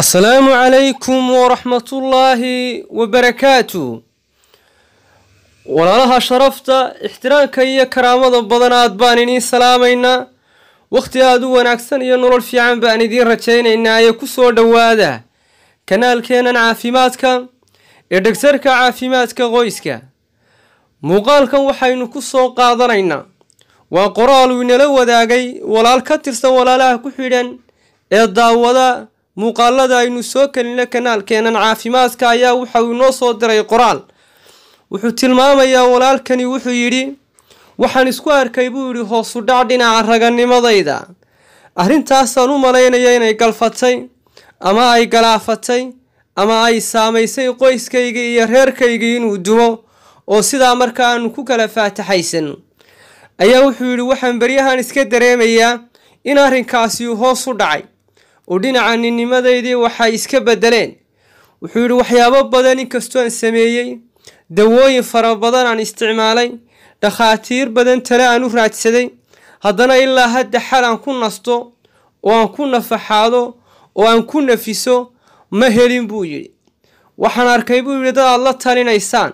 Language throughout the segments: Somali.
asalaamu calaykum waraxmatullaahi wabarakaatu walaalaha sharafta ixtiraamka iyo karaamada badan aad baan idiin salaamaynaa. Wakhti aada u wanaagsan iyo nolol fiican baan idiin rajaynaynaa ee ku soo dhowaada. Kanaalkeennan caafimaadka ee dhegtarka caafimaadka qoyska. Muuqaalkan waxaynu ku soo qaadanaynaa. Waa qoraal uu inala wadaagay walaal ka tirsan walaalaha ku xidhan ee daawada muuqaalada aynu soo kelina kanaalkeennan caafimaadka ayaa waxa uu inoo soo diray qoraal. Wuxuu tilmaamayaa walaalkani wuxuu yidhi waxaan isku arkay buu yidhi hoosu dhac dhinaca raganimadayda arrintaasaan u malaynaya inay galfatay ama ay galaafatay ama ay saamaysay qoyskayga iyo reerkaygii inuu dumo oo sidaa marka aanu ku kala faataxaysano ayaa wuxuu yidhi waxaan beryahan iska dareemayaa in arrinkaasi uu hoos u dhacay oo dhinaca ninimadaydii waxay iska beddeleen. Wuxuu yidhi waxyaabo badan inkastoo aan sameeyey dawooyin fara badan aan isticmaalay dhakhaatiir badan tale aan u raadsaday haddana ilaa hadda xal aan ku nasto oo aan ku nafaxaado oo aan ku nafiso ma helin buu yidhi. Waxaan arkay buu yidhi dad aad la talinaysaan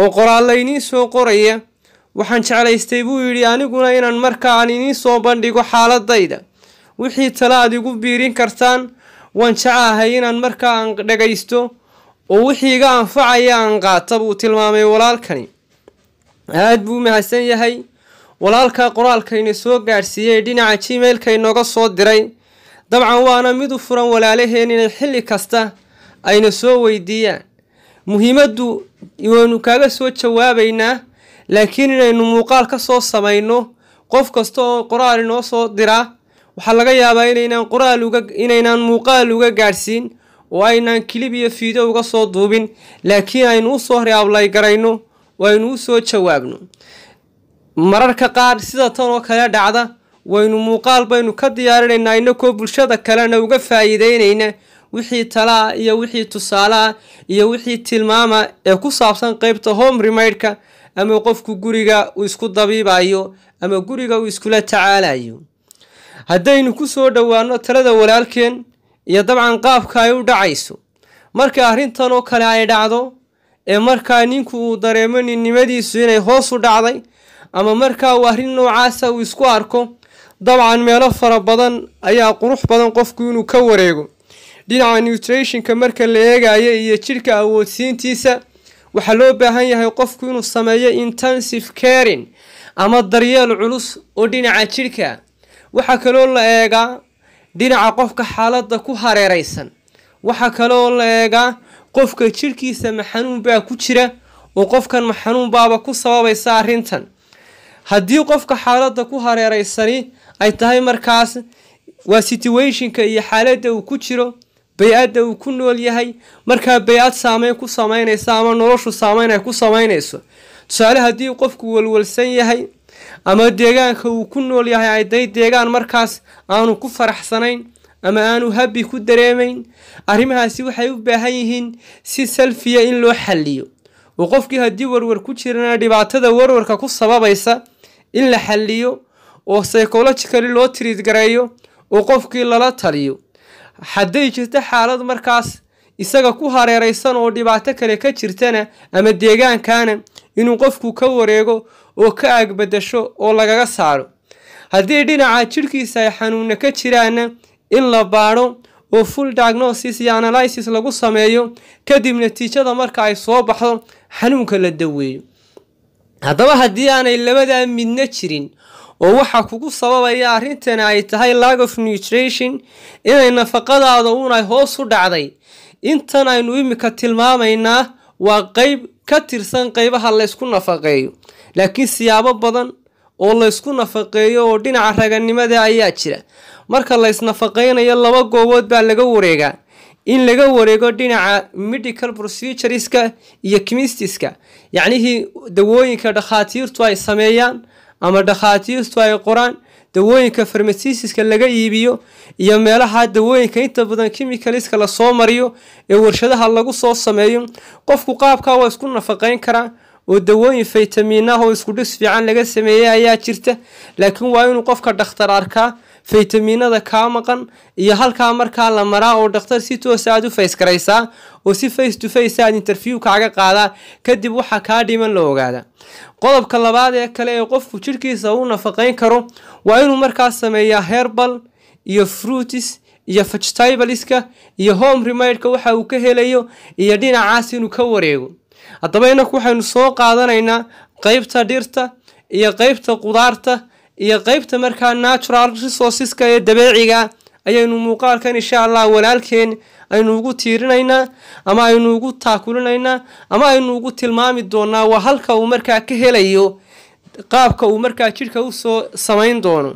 oo qoraallo iniin soo qoraya. Waxaan jeclaystay buu yidhi aniguna inaan markaan iniin soo bandhigo xaaladayda wixii tale aad igu biirin kartaan waan jeclahay inaan markaa aan dhagaysto oo wixii iga anfacaya aan qaata buu tilmaamay walaalkani. Aada buu mahadsan yahay. Walaalka qoraalkayna soo gaadhsiiyey dhinaca gmailka inooga soo diray. Dabcan waana mid u furan walaalaheen inay xilli kasta ayna soo weydiiyaan muhiimaddu waynu kaaga soo jawaabaynaa laakiin inaynu muuqaal ka soo samayno qof kasta oo qoraal inoo soo diraa waxaa laga yaabaa inaynaan qoraal uga inaynaan muuqaal uga gaadhsiin oo aynaan kilib iyo fiideo uga soo duubin. Laakiin aynu u soo reablay garayno aynu u soo jawaabno mararka qaar sida tan oo kale dhacda waynu muuqaal baynu ka diyaarinaynaa inakoo bulshada kalena uga faa'iideynayna wixii talaa iyo wixii tusaalaha iyo wixii tilmaama ee ku saabsan qeybta home remaidka ama qofku guriga uu isku dabiibayo ama guriga uu iskula tacaalayo haddaynu ku soo dhowaano talada walaalkeen iyo dabcan qaabka ay u dhacayso. Marka arrintan oo kale ay dhacdo ee markaa ninku uu dareemo ninnimadiisu inay hoos u dhacday ama markaa uu arrin noocaasa uu isku arko dabcan meelo fara badan ayaa qurux badan qofku inuu ka wareego. Dhinaca nutrationka marka la eegayo iyo jidhka awoodsiintiisa waxaa loo baahan yahay qofku inuu sameeyo intensive caring ama daryeel culus oo dhinaca jidhka waxaa kaloo la eegaa dhinaca qofka xaaladda ku hareeraysan. Waxaa kaloo la eegaa qofka jidhkiisa ma xanuun baa ku jira oo qofkan ma xanuun baaba ku sababaysa arrintan. Haddii qofka xaaladda ku hareeraysani ay tahay markaas waa situationka iyo xaaladda uu ku jiro bay-adda uu ku nool yahay markaa bay-ad saameyn ku sameynaysa ama noloshu saameyn ay ku sameynayso tusaale haddii qofku walwalsan yahay ama deegaanka uu ku nool yahay ay day deegaan markaas aanu ku faraxsanayn ama aanu habi ku dareemayn arrimahaasi waxay u baahan yihiin si salfiya in loo xalliyo. Oo qofkii haddii warwar ku jirana dhibaatada warwarka ku sababaysa in la xalliyo oo psychologically loo tiriid gareeyo oo qofkii lala taliyo. Hadday jirto xaalad markaas isaga ku hareeraysan oo dhibaato kale ka jirtana ama deegaankana inuu qofku ka wareego oo ka aagbadasho oo lagaga saaro. Haddii dhinaca jidhkiisa ay xanuuna ka jiraana in la baadho oo full diagnosis iyo analysis lagu sameeyo kadib natiijada marka ay soo baxdo xanuunka la daweeyo. Haddaba haddii aanay labadaa midna jirin oo waxa kugu sababaya arrintani ay tahay lag of nutrition inay nafaqadaada unay hoos u dhacday intan aynu imika tilmaamaynaa waa qeyb ka tirsan qeybaha laysku nafaqeeyo laakiin siyaabo badan oo laysku nafaqeeyo oo dhinaca raganimada ayaa jira. Marka laysnafaqeynayo laba goobood baa laga wareegaa. In laga wareego dhinaca medical procedureska iyo chemistiska. Yacnihii dawooyinka dhakhaatiirtu ay sameeyaan ama dhakhaatiirtu ay qoraan dawooyinka farmasisiska laga iibiyo iyo meelaha dawooyinka inta badan chemicaliska la soo mariyo ee warshadaha lagu soo sameeyo. Qofku qaabkaa waa isku nafaqeyn karaa oo dawooyin faytamiinah oo isku dhis fiican laga sameeyey ayaa jirta laakiin waa inuu qofka dhakhtar arkaa faytamiinada kaa maqan iyo halkaa markaa la maraa oo dhakhtar si toosa aad u fays garaysaa oo si face to face aad interview kaaga qaadaa kadib waxaa kaa dhiman la ogaada qodobka labaad ee kale ee qofku jidhkiisa u nafaqayn karo waa inuu markaas sameeyaa herbal iyo fruitis iyo vegetableska iyo home remideka waxa uu ka helayo iyo dhinacaas inuu ka wareego haddaba inaku waxaynu soo qaadanaynaa qeybta dhirta iyo qeybta qudaarta iyo qeybta markaa natural resourceska ee dabeeciga ayaynu muuqaalkan insha allah walaalkeen aynu ugu tiirinaynaa ama aynu ugu taakulinaynaa ama aynu ugu tilmaami doonaa waa halka uu markaa ka helayo qaabka uu markaa jidhka u soo samayn doono.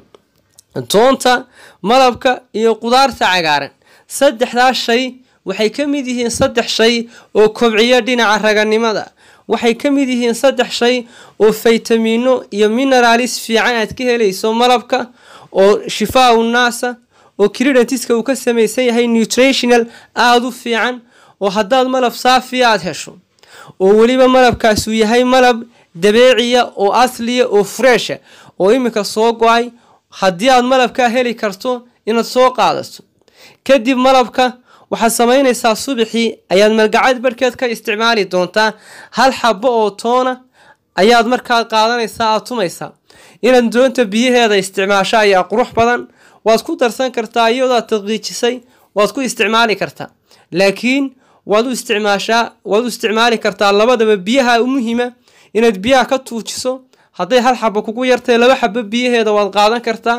Toonta malabka iyo qudaarta cagaaran. Saddexdaas shay waxay ka mid yihiin saddex shay oo kobciya dhinaca raganimada. Waxay ka mid yihiin saddex shay oo faytamiino iyo mineralis fiican aad ka helayso malabka oo shifaa unaasa oo cridentiska uu ka samaysan yahay nutritional aada u fiican oo haddaad malab saafiya aada hesho oo weliba malabkaas uu yahay malab dabeeciya oo asliya oo fresha oo iminka soo go'ay. Haddii aad malabkaa heli karto inaad soo qaadato kadib malabka waxaad samaynaysaa subaxii ayaad malgacad barhkeed ka isticmaali doontaa hal xabo oo toona ayaad markaa qaadanaysaa aad tumaysaa inaad doonta biyaheeda isticmaasho ayaa qurux badan. Waad ku darsan kartaa iyadooad taqiijisay waad ku isticmaali kartaa. Laakiin waad u isticmaashaa waad u isticmaali kartaa labadaba biyaha muhiima inaad biyaha ka tuujiso hadday hal xabo kugu yartay laba xabo biyaheeda waad qaadan kartaa.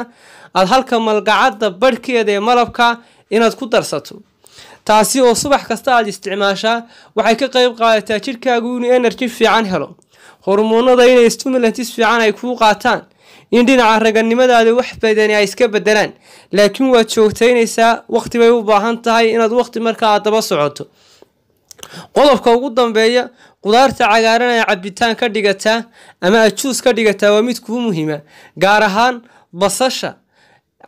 Aad halka malgacadda barhkeeda ee malabka inaad ku darsato taasi oo subax kasta aad isticmaashaa waxay ka qeyb qaadataa jidhkaagu inuu energy fiican helo. Hormoonada inay stimulantis fiican ay kuu qaataan. In dhinaca raganimadaada wax badani ay iska bedelaan laakiin waad joogtaynaysaa waqti bay u baahan tahay inaad waqti markaa aad daba socoto. Qodobka ugu dambeeya qudaarta cagaaran ee cabitaan ka dhigataa ama ajuus ka dhigataa waa mid kuu muhiima gaar ahaan basasha.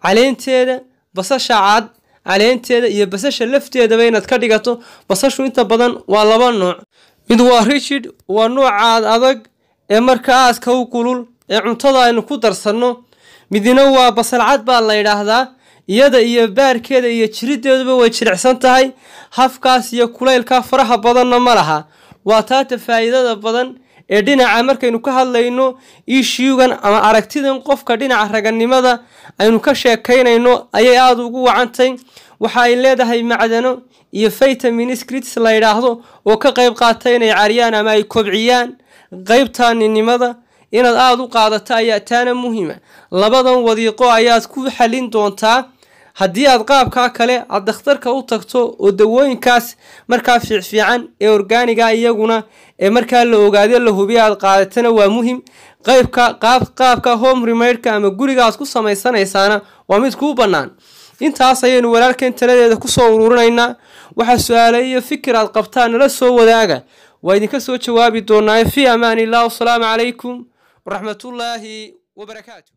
Caleenteeda basasha cad caleenteeda iyo basasha lafteedaba inaad ka dhigato basashu inta badan waa laba nooc. Mid waa richid waa noocaad adag ee marka aaska u kulul ee cuntada aynu ku darsanno. Midna waa basalcad baa la yidhaahdaa iyada iyo baarkeeda iyo jirideeduba way jilicsan tahay. Hafkaas iyo kulaylka faraha badanna ma laha. Waa taata faa'iidada badan ee dhinaca markaynu ka hadlayno ishuugan ama aragtidan qofka dhinaca raganimada aynu ka sheekaynayno ayay aada ugu wacantay. Waxa ay leedahay macdano iyo vitaminscrits la yidhaahdo oo ka qayb qaata inay cariyaan ama ay kobciyaan qeybta ninimada. Inaad aada u qaadato ayaa taana muhiima. Labadan wadiiqo ayaad ku xalin doontaa. Haddii aad qaabkaa kale aad dakhtarka u tagto oo dawooyinkaas markaa fiicfiican ee orgaaniga iyaguna ee markaa la ogaado la hubiya aad qaadatana waa muhiim qaybka qaabka home remideka ama guriga ku samaysanaysaana waa mid kuu bannaan. Intaas ayaynu walaalkeen taladeeda ku soo ururinaynaa waxaa su'aale iyo fikir aad qabtaan nala soo wadaaga. Waa idinka soo jawaabi doonaa. Fii amaan illah wasalaamu calaykum waraxmatullaahi wabarakaatu